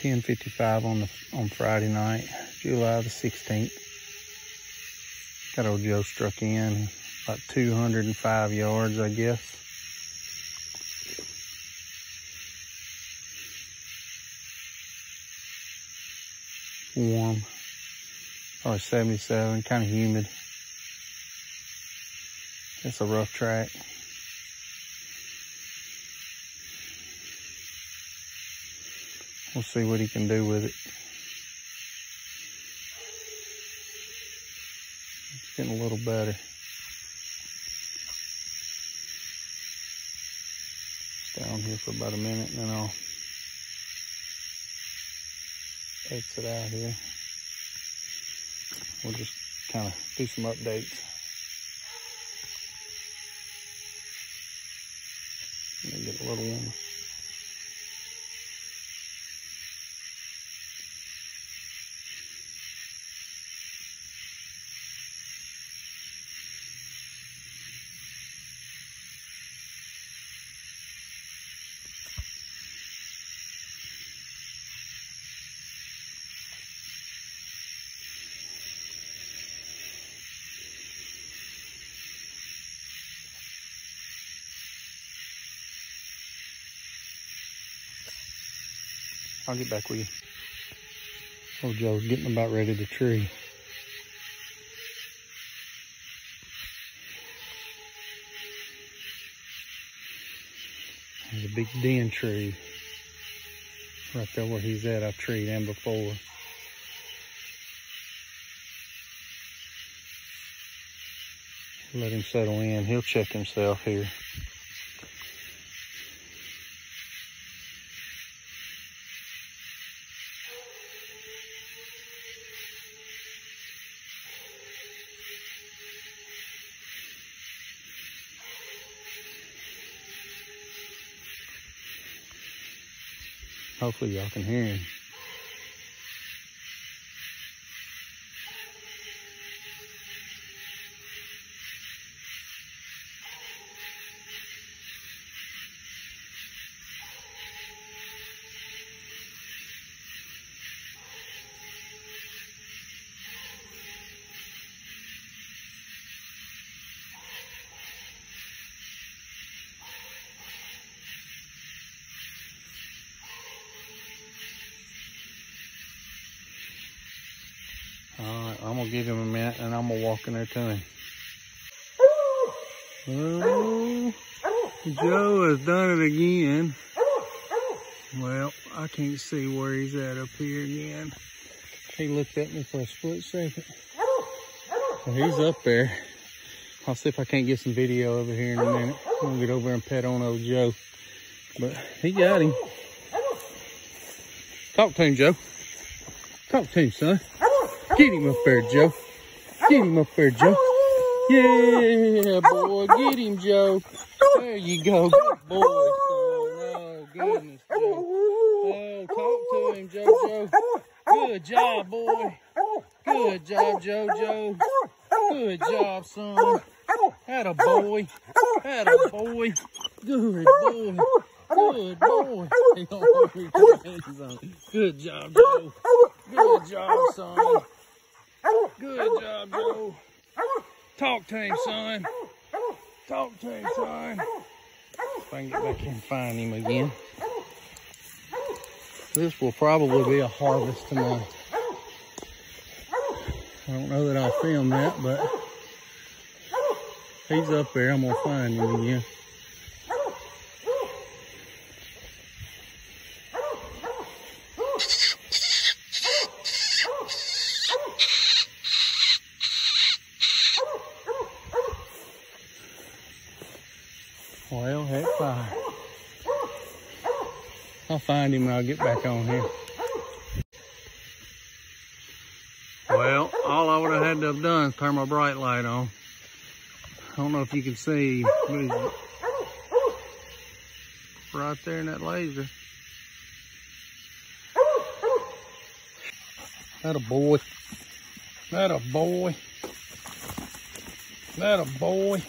10.55 on the on Friday night, July the 16th. Got old Joe struck in about 205 yards, I guess. Warm, probably 77, kind of humid. It's a rough track. We'll see what he can do with it. It's getting a little better. Stay on here for about a minute and then I'll exit out here. We'll just kind of do some updates. Let me get a little warmer. I'll get back with you. Oh, Joe's getting about ready to tree. There's a big den tree right there where he's at. I've treed him before. Let him settle in. He'll check himself here. Hopefully y'all can hear him. All right, I'm gonna give him a minute and I'm gonna walk in there to him. Oh, Joe has done it again. Well, I can't see where he's at up here again. He looked at me for a split second. Well, he's up there. I'll see if I can't get some video over here in a minute. I'm gonna get over and pet on old Joe. But he got him. Talk to him, Joe. Talk to him, son. Get him up there, Joe. Get him up there, Joe. Yeah, boy. Get him, Joe. There you go. Good boy. Oh, goodness, Joe. Oh, talk to him, Joe, Joe. Good job, boy. Good job, Joe, Joe. Good job, son. Had a boy. Had a boy. Good boy. Good boy. Good job, Joe. Good job, son. Good job, Joe. Talk to him, son. Talk to him, son. If I can get back and find him again. This will probably be a harvest tonight. I don't know that I'll film that, but he's up there. I'm going to find him again. Well, heck fire. I'll find him and I'll get back on here. Well, all I would have had to have done is turn my bright light on. I don't know if you can see, right there in that laser. That a boy. That a boy. That a boy.